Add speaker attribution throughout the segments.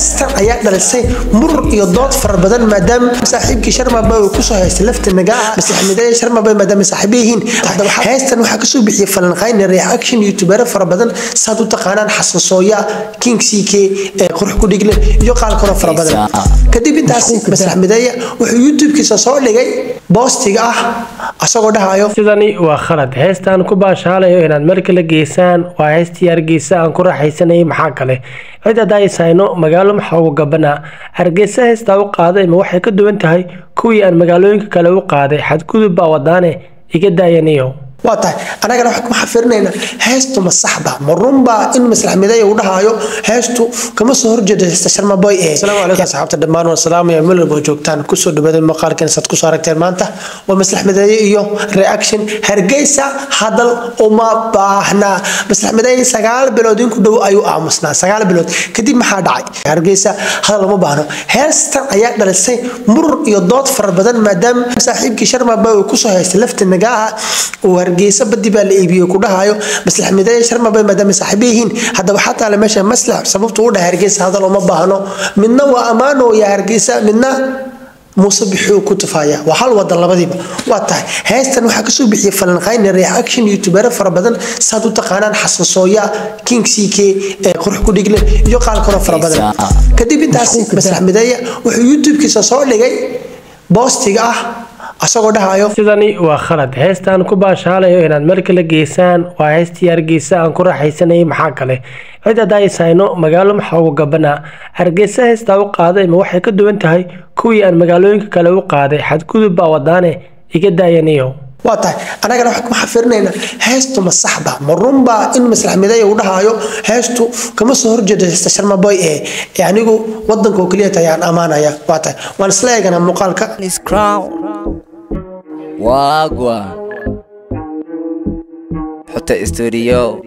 Speaker 1: heestan ayaa dhalisay murur iyo dood fara badan maadaama saaxiibkii sharmaba uu ku soo haystay lafta nagaa maslaxmidaya sharmaba maadaama saaxiibo yihiin heestan waxaa ka soo bixiyay falanqayn reaction youtubero fara badan saad u taqaanaan xasan sooya king ck qurux ku dhigle iyo qaal kaloo fara badan. Kadib intaas maslaxmidaya wuxuu youtube-kiisa soo dhigay boostiga ah asagoo dhahayo
Speaker 2: sidani waa khalad. Heestaan ku baashaalayo inaad markale geysaan waa heestii hargeysa aan ku raaxaysanayay maxaa kale? Cid hadaayshayno magaalo maxaa ugu gabanaa hargeysa heestaa u qaaday ma waxay ka duwan tahay? Kuwii aan magaalooyinka kale u qaaday xadgudub baa wadaane iga daayaniyo
Speaker 1: waa tahay. Anagana waxaa fiirinaynaa heestu ma saxba ma runbaa in maslax midaya uu dhahaayo. Heestu kama soo horjeedo heesta sharmaboy ee asalaamu calaykum asxaabta dhammaan waan salaamaya meel walba joogtaan. Kusoo dhawaada muuqaalkan saad ku soo aragteen maanta. Waa maslax midaya iyo reaction hargeysa hadal uma baahna. Maslax midaya sagaal bilood in ku dhow ayuu aamusnaa sagaal bilood. Kadib maxaa dhacay? Hargeysa hadal uma baahno. Heestan ayaa dhalisay murur iyo dood fara badan maadaama saaxiibkii sharmaboy uu ku soo haystay lafta nagaaha uu hargeysa badi baa la iibiyey ku dhahayo maslax midaya sharmaba maadaama saaxiibo yihiin. Haddaba xataa le meesha maslax sababtu u dhahay hargeysa hadal uma baahno. Midna waa ammaano yaa hargeysa midna muuse bixuu ku tufaya waa hal wadan labadiiba. Waa tahay. Heestan waxaa ka soo bixiyay falanqayn reaction youtubero fara badan saad u taqaanaan xasan sooya king ck qurux ku dhigle iyo qaal kaloo fara badan. Kadib intaas maslax midaya wuxuu youtube-kiisa soo dhigay boostiga ah asagoo dhahayo
Speaker 2: sidani waa khalad. Heestaan ku baashaalayo inaad markale geysaan waa heestii hargeysa aan ku raaxaysanayay maxaa kale? Cid hadaayshayno magaalo maxaa ugu gabanaa hargeysa heestaa u qaaday ma waxay ka duwan tahay? Kuwii aan magaalooyinka kale u qaaday xadgudub baa wadaane iga daayaniyo
Speaker 1: waa tahay. Anagana waxaa fiirinaynaa heestu ma saxba ma runbaa in maslax midaya uu dhahaayo heestu kama soo horjeedo heesta sharmaboy ee ee anigu wadanka oo keliya tahay aan ammaanaya waa tahay. Waan isla eeganaa muuqaalka
Speaker 3: Wagwan Xota Studio.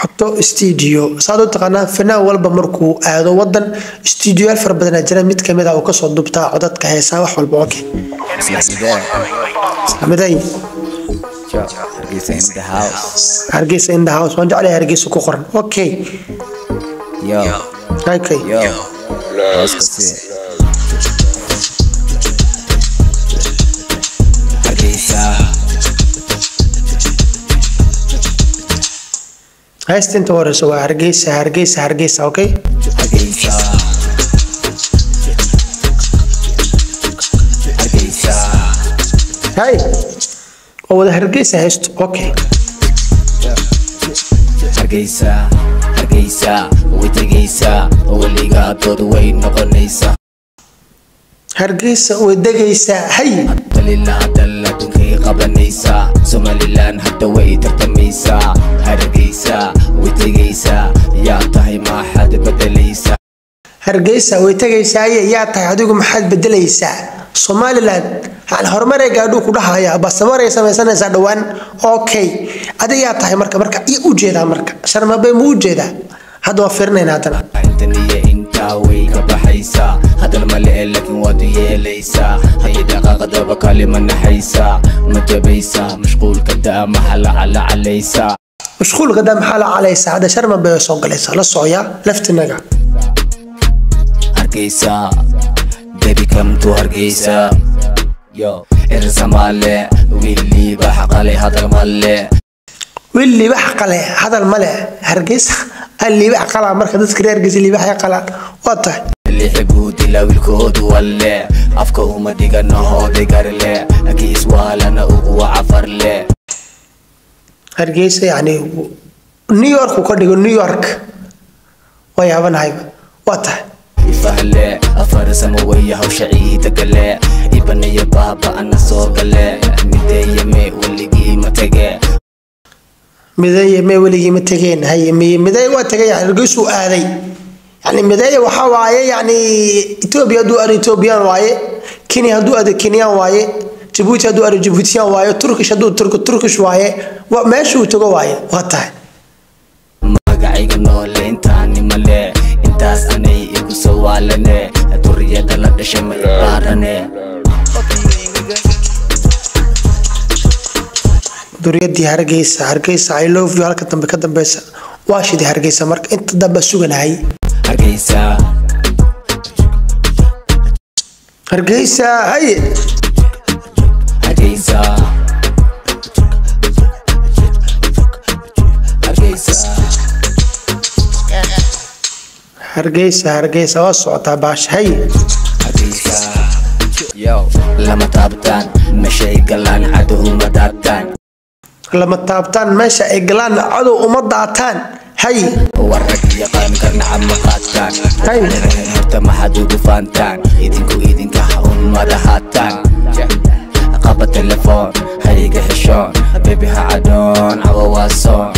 Speaker 1: Xoto studio. Saad u taqaanaa fanaan walba markuu aado wadan studioyaal fara badanaa jira. Mid ka mid ah uu ka soo dubtaa codadka heesaa wax walba oke
Speaker 3: Hargeysa in the house.
Speaker 1: Waan jeclahay hargeysa ku qoran. Okay.
Speaker 3: Yo.
Speaker 1: Okay heesta inta horeysa waa hargeysa hargeysa hargeysa okay? Hay waa wada hargeysa heestu okay.
Speaker 3: Hargeysa Hargeysa way tegeysaa weligaa dood way noqonaysaa
Speaker 1: hargeysa way degaysaa hay
Speaker 3: dalila hadal aduunkay qabanaysaa somalilan hadda way tartamaysaa hargeysa way tegaysaa yaa tahay maxaad bedelaysaa
Speaker 1: hargeysa way tegaysaa aye yaa tahay adigu maxaad bedelaysaa somalilan yani horumaree gaadhuu ku dhahaya basabaray samaysanaysaa dhowaan okay adiga yaa tahay marka marka iyo u jeedaa marka sharmabay mu u jeedaa hadda waa fiirinaynaa haddana
Speaker 3: intan iyo intaa way ka baxaysaa hadal male laakiin waad yeelaysaa haye dhaqaaqdaba kalima naxaysaa ma jabaysaa mashquulka daa maxalacalacalaysaa
Speaker 1: mashquulka daa maxaa la calaysaa hadda sharmabay way soo galaysaa la socyaa laftinaga
Speaker 3: hargeysa baby come to hargeysa yo irsamale wiliiba xaqale hadal male
Speaker 1: wiil liibax qale hadal male hargeysa hal liibax qalaa marka dadka reer tahay
Speaker 3: lixibudila wiilkoodu walle afka uma dhigano hoode garle akiis waalana ugu cafarle
Speaker 1: hargeysa yani new york uu ka dhigo new york waa yaabanahayba waa tahay
Speaker 3: ifahle afarsamo waya hawsha ciida gale ibanaya baaba ana soo gale mideyame weligii ma tege
Speaker 1: mideeye mee weligii ma tegeen haye miye mideeye waa tegay hargeysuu aaday yani mideeye waxaa waaye yani etoobiya hadduu ado etoobiyaan waaye kenya hadduu ado kenyaan waaye jabuuti hadduu ado jabuutiyaan waaye turkish hadduu turko turkish waaye wa- meeshuu tago waaye waa tahay.
Speaker 3: Magacayga noole intaani male intaas anay igu soo waalane duriyada la dhashay ma ibaarane
Speaker 1: duriyadii hargeysa hargeysa i love you halka dambe ka dambeysa waa shidii hargeysa marka inta dambe suganahay
Speaker 3: hargeysa.
Speaker 1: Hargeysa haye
Speaker 3: hargeysa. Hargeysa.
Speaker 1: Hargeysa waa socotaa baash haye
Speaker 3: lama taabtaan
Speaker 1: meesha ay galaan cadow uma daataan haye
Speaker 3: warag yaqaan garnaca ma qaataan
Speaker 1: Hay.
Speaker 3: horta maxaad ugu faantaan idinku idinka un madahaataan qaba telefoon hayga xishoon bebi ha cadhoon cawawaasoon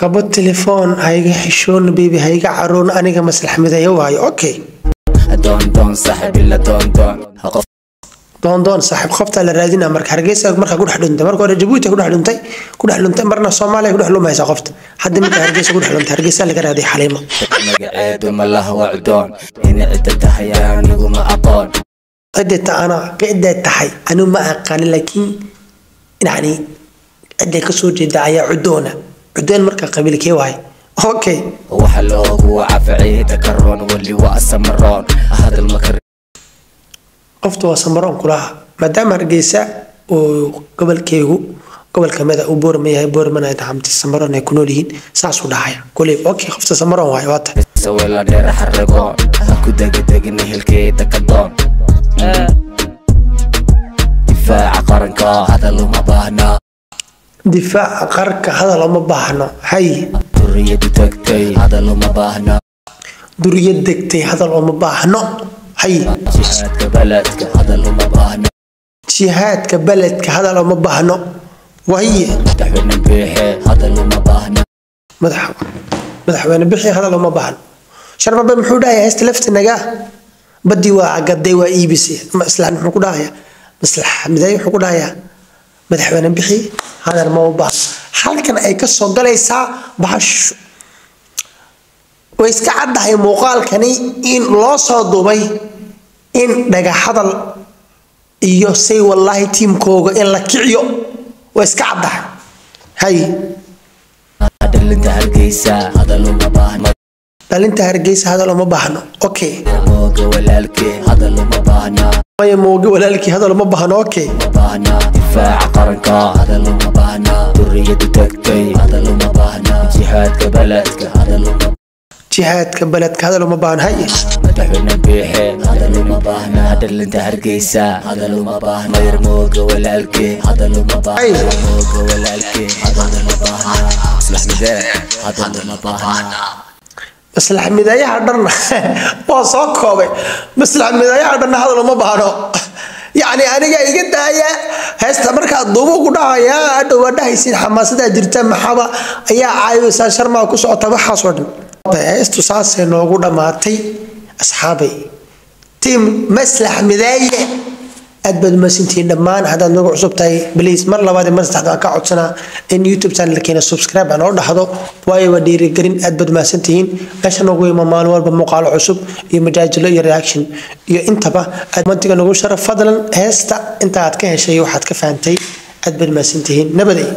Speaker 1: qabo telefoon hayga xishoon bebi hayga caroon aniga maslax mideeyo waayo okay.
Speaker 3: Doon doon saaxiibila doon doon qof
Speaker 1: doon. Doon saaxiib qoftaa la raadina marka hargeysa markaa ku dhex dhuntay. Marka hore jabuuti ku dhex dhuntay ku dhex dhuntay marna soomaaliya ku dhex lumaysa qofta hadda marka hargeysa ku dhex dhuntay hargeysa laga raadiya xaliimo
Speaker 3: magaceedu ma laha wacdoon ina cidda tahay aniguma aqoon.
Speaker 1: Ciday ta ana ciday tahay anigu ma aqaanin laakiin yani ciday ka soo jeeda ayaa cudoona cudoon marka qabiilkee waaye. Okay.
Speaker 3: Waxa loogu wacafaciida karoon wali waa samaroon hadal makar
Speaker 1: qofta waa samaroon kulaha maadaama hargeysa uu gobolkeygu gobolka mida uu boorma yahay boormana ay tahamti samaroon ay ku nool yihiin saasuu dhahaya kuley okay qofta samaroon waaye waa tahay
Speaker 3: sawela dheer xaragoon ha ku degedegin hilkeeda ka doon difaaca qaranka hadal uma baahna.
Speaker 1: Difaaca qarka hadal uma baahno. Hay.
Speaker 3: Duriyadu tagtay hadal uma baahna.
Speaker 1: Duriyad degtay hadal uma baahno
Speaker 3: jihaadka
Speaker 1: beledka hadal uma baahno
Speaker 3: madaxweyne
Speaker 1: bixi hadal uma baahno sharbabe muxuu dhahayaa heesta laftinaga badii waa gaday waa iibisay maslax muxuu ku dhahayaa maslax miday wuxuu ku dhahayaa madaxweyne bixi hadal ma u baahno halkan ay ka soo galaysaa bahashu way iska caddahay muuqaalkani in loo soo duubay in dhagax hadal iyo say wallaahi tiimkooga in la kiciyo way iska caddahay hay.
Speaker 3: Dhalinta hargeysa hadal uma
Speaker 1: baahno. Okay maya mooge walaalkii hadal uma baahno. Okay
Speaker 3: uma baahna. Difaaca qaranka hadal uma baahna. Duriyadu tagtay hadal uma baahna. Jihaadka baladka hadal uma
Speaker 1: jihaadka beledka hadal uma baahno hay
Speaker 3: madaxweyne biixe hadal uma baahna dhalinta hargeysa hadal uma baahna mayr mooga walaalkee hadal uma
Speaker 1: Ay.
Speaker 3: baahna mooga walaalkee hadal uma baahna islax midee hadal uma baahna.
Speaker 1: Maslax midayaha dhanna. Waa soo koobay. Maslax midayaha dhanna hadal uma baahno. Yacni aniga iga daaya heesta markaa duubo ku dhahaya hadhow waa dhahaysiin xamaasadaa jirta maxaba ayaa caayaysaa sharmaa ku socota waxaasoo dhan heestu saasay noogu dhammaatay asxaabay. Tiim maslax midaaye aad baad umaadsantihiin dhammaan. Haddaad nagu cusub tahay bliis mar labaad mar saddexaad waan ka codsanaa in youtube channelkeena subscribe aan oo dhahdo waayo waa dhiirigelin aad baad umaadsantihiin meesha nagu ima maalin walba muuqaalo cusub iyo majaajilo iyo reaction. Iyo intaba aad mantiga sharaf fadlan heesta. Inta aad ka heshay waxaad ka fahantay aad baad umaadsantihiin nabaday